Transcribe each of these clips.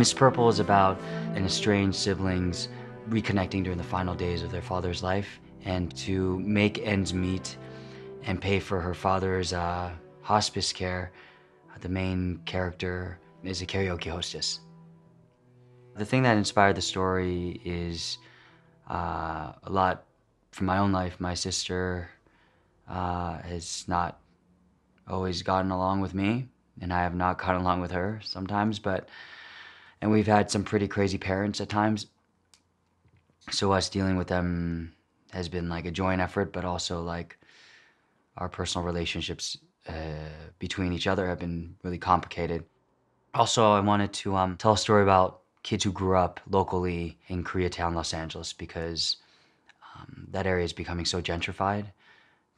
Miss Purple is about an estranged siblings reconnecting during the final days of their father's life and to make ends meet and pay for her father's uh, hospice care. The main character is a karaoke hostess. The thing that inspired the story is uh, a lot from my own life. My sister uh, has not always gotten along with me, and I have not gotten along with her sometimes, but and we've had some pretty crazy parents at times. So us dealing with them has been like a joint effort, but also like our personal relationships uh, between each other have been really complicated. Also, I wanted to um, tell a story about kids who grew up locally in Koreatown, Los Angeles, because um, that area is becoming so gentrified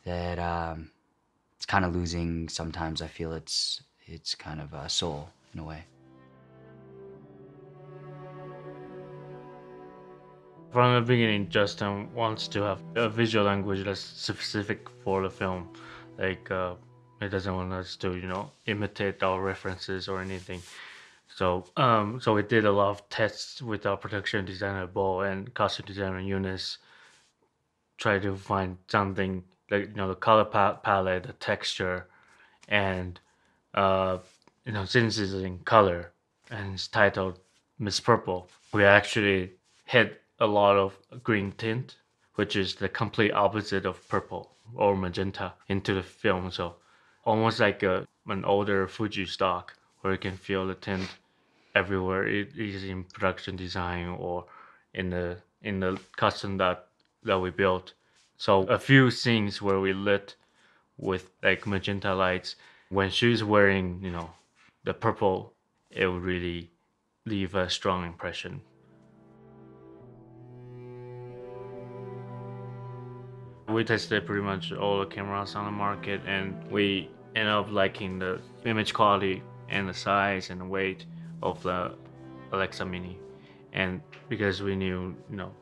that um, it's kind of losing. Sometimes I feel it's it's kind of a soul in a way. From the beginning, Justin wants to have a visual language that's specific for the film. Like, uh, it doesn't want us to, you know, imitate our references or anything. So, um, so we did a lot of tests with our production designer Bo and costume designer Eunice. Try to find something like you know the color pa- palette, the texture, and uh, you know since it's in color and it's titled Miss Purple, we actually hit a lot of green tint, which is the complete opposite of purple or magenta into the film. So almost like a, an older Fuji stock where you can feel the tint everywhere. It is in production design or in the in the custom that that we built. So a few scenes where we lit with like magenta lights. When she's wearing, you know, the purple, it would really leave a strong impression. We tested pretty much all the cameras on the market and we ended up liking the image quality and the size and the weight of the Alexa Mini. And because we knew, you know,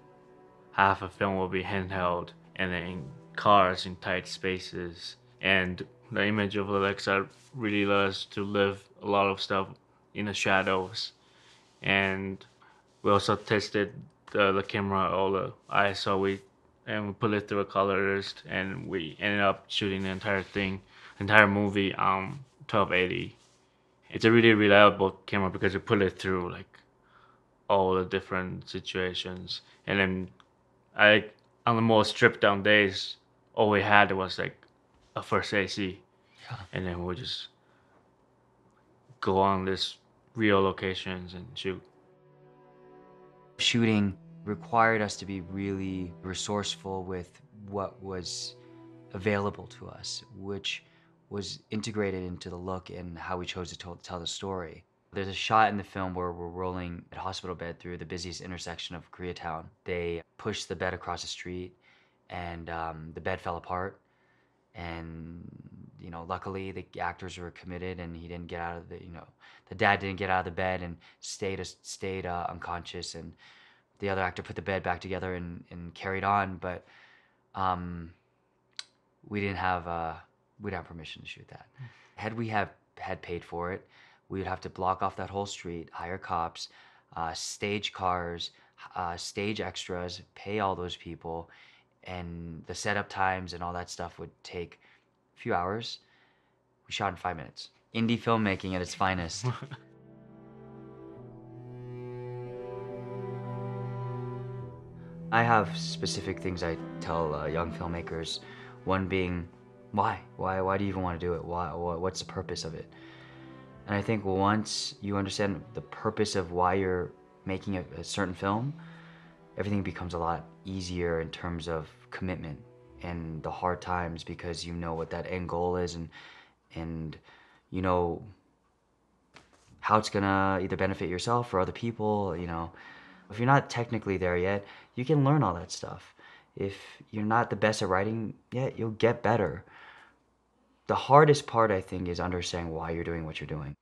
half a film will be handheld and then in cars in tight spaces. And the image of Alexa really us to live a lot of stuff in the shadows. And we also tested the, the camera, all the ISO we and we put it through a colorist and we ended up shooting the entire thing entire movie um, on 1280 it's a really reliable camera because we put it through like all the different situations. And then i on the more stripped down days all we had was like a first ac Yeah. and then we'll just go on this real locations and shoot. Shooting required us to be really resourceful with what was available to us, which was integrated into the look and how we chose to tell, tell the story. There's a shot in the film where we're rolling a hospital bed through the busiest intersection of Koreatown. They pushed the bed across the street, and um, the bed fell apart. And you know, luckily the actors were committed, and he didn't get out of the you know, the dad didn't get out of the bed and stayed stayed uh, unconscious, and the other actor put the bed back together and, and carried on. But um, we didn't have uh, we didn't have permission to shoot that. Had we have had paid for it, we would have to block off that whole street, hire cops, uh, stage cars, uh, stage extras, pay all those people, and the setup times and all that stuff would take a few hours. We shot in five minutes. Indie filmmaking at its finest. I have specific things I tell uh, young filmmakers. One being, why? Why? Why do you even want to do it? Why? What's the purpose of it? And I think once you understand the purpose of why you're making a, a certain film, everything becomes a lot easier in terms of commitment and the hard times because you know what that end goal is and and you know how it's gonna either benefit yourself or other people. You know, if you're not technically there yet, you can learn all that stuff. If you're not the best at writing yet, you'll get better. The hardest part, I think, is understanding why you're doing what you're doing.